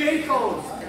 Jacobs.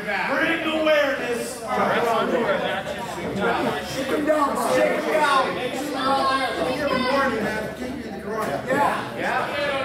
Bring awareness. Shake down. Shake down. Groin. Yeah. Yeah.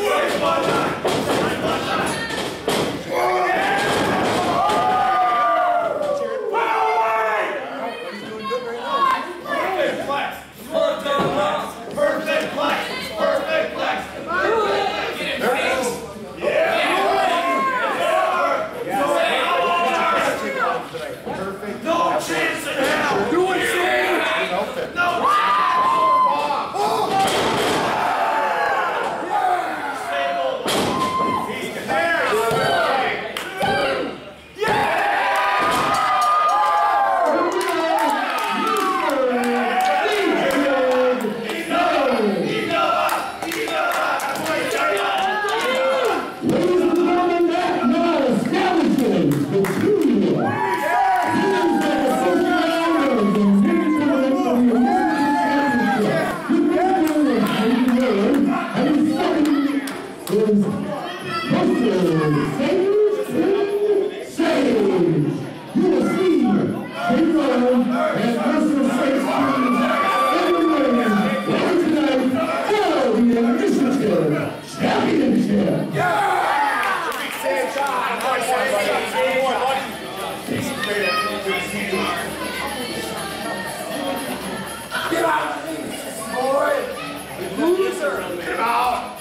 Where's my life? Get out, boy! Loser! Get out!